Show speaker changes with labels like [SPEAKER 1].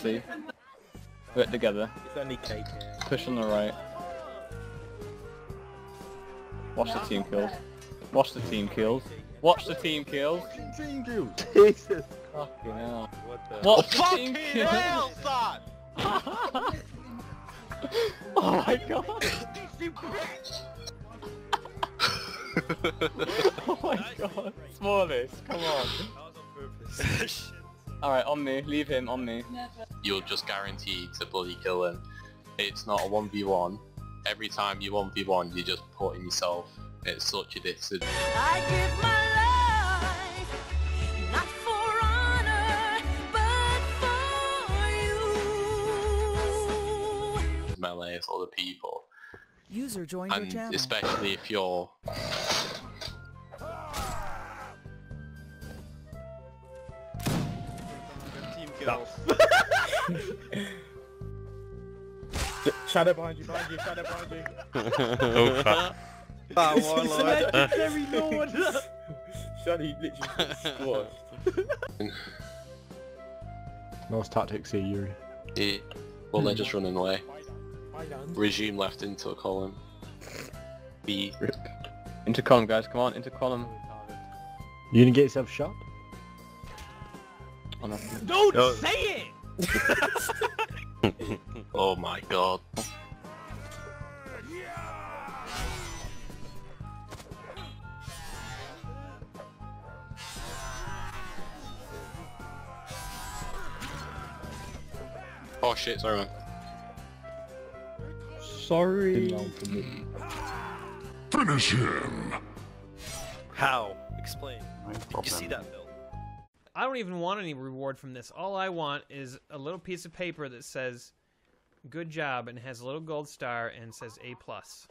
[SPEAKER 1] C. Work together.
[SPEAKER 2] It's only cake.
[SPEAKER 1] Push on the right. Watch the team kills. Watch the team kills. Watch the team kills.
[SPEAKER 3] Team kills.
[SPEAKER 2] Jesus.
[SPEAKER 1] Fucking hell.
[SPEAKER 2] What the?
[SPEAKER 1] Watch the team
[SPEAKER 4] Fucking
[SPEAKER 1] kills.
[SPEAKER 4] hell, son!
[SPEAKER 1] oh my god. oh my god. Smallest, come on. Alright, on me. Leave him, on me.
[SPEAKER 4] You're just guaranteed to bloody kill him. It's not a 1v1. Every time you 1v1, you're just putting yourself at such a distance.
[SPEAKER 5] I give my life, not for honor, but for you.
[SPEAKER 4] melee as other people.
[SPEAKER 6] User joined your
[SPEAKER 4] And
[SPEAKER 6] channel.
[SPEAKER 4] especially if you're...
[SPEAKER 7] kills.
[SPEAKER 2] Shadow behind you, behind you, shadow behind you.
[SPEAKER 8] oh fuck.
[SPEAKER 7] Ah,
[SPEAKER 2] It's
[SPEAKER 7] one
[SPEAKER 2] a legendary lord. Shadow, you literally squashed.
[SPEAKER 3] Nice tactics here, Yuri.
[SPEAKER 4] Yeah. Well, they're just running away. Regime left into a column. B.
[SPEAKER 1] Rip. Into column, guys. Come on, into column.
[SPEAKER 3] You gonna get yourself shot?
[SPEAKER 1] Oh, no.
[SPEAKER 2] Don't
[SPEAKER 8] No.
[SPEAKER 2] say it!
[SPEAKER 4] Oh my god. Oh shit, sorry man.
[SPEAKER 3] Sorry. Didn't roll for me.
[SPEAKER 9] Finish him!
[SPEAKER 7] How? Explain. Did you see that, Bill?
[SPEAKER 10] I don't even want any reward from this. All I want is a little piece of paper that says "Good job" and has a little gold star and says A plus.